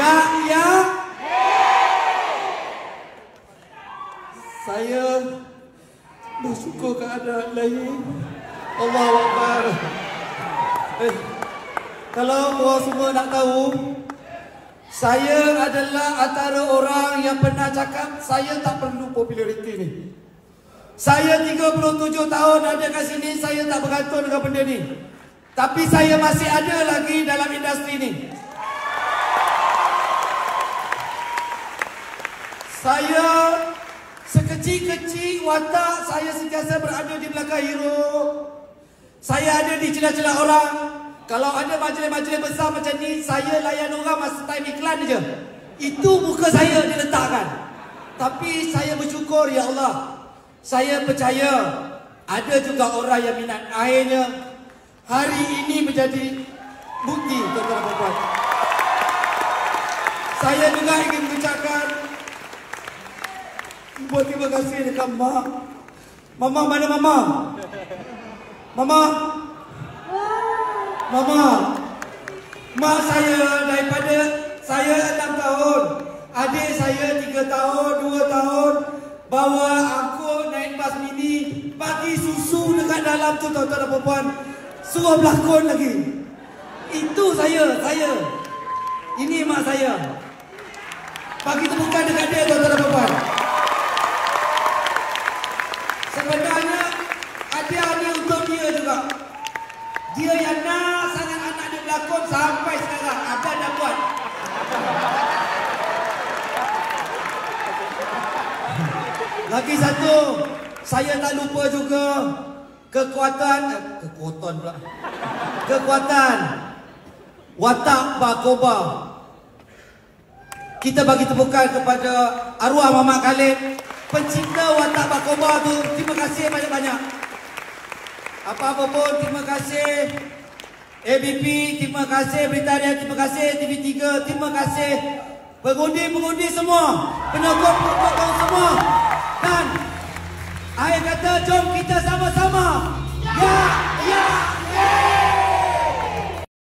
Yang, yang. Saya bersyukur keadaan lain. Allahu Akbar. Eh, kalau orang semua nak tahu, saya adalah antara orang yang pernah cakap saya tak perlu populariti ni. Saya 37 tahun ada kat sini, saya tak bergantung dengan benda ni. Tapi saya masih ada lagi dalam industri ni. Saya sekecil-kecil watak saya sentiasa berada di belakang hero. Saya ada di celah-celah orang. Kalau ada majlis-majlis besar macam ni, saya layan orang masa time iklan je. Itu muka saya diletakkan. Tapi saya bersyukur, Ya Allah. Saya percaya ada juga orang yang minat airnya. Hari ini menjadi bukti, tuan-tuan dan puan Saya juga ingin mengucapkan buat terima kasih dekat Mak. Mama mana Mama? Mama? Mama? Mak saya daripada saya 6 tahun. Adik saya 3 tahun, 2 tahun. Bawa angkut naik bas mini. Bagi susu dekat dalam tu tuan-tuan dan puan Suruh berlakon lagi. Itu saya, saya. Ini mak saya. Bagi tepukan dekat dia tuan-tuan dan puan Sebenarnya ada ada untuk dia juga. Dia yang nak sangat anak dia berlakon sampai sekarang. Ada dah buat. Lagi satu, saya tak lupa juga kekuatan eh, kekuatan pula. Kekuatan watak Bakoba. Kita bagi tepukan kepada arwah Mamat Khalid pencipta watak Bakoba tu terima kasih banyak-banyak. Apa-apa pun terima kasih. ABP, terima kasih. Britania, terima kasih. TV3, terima kasih. Pengundi-pengundi semua, penyokong-penyokong semua. Dan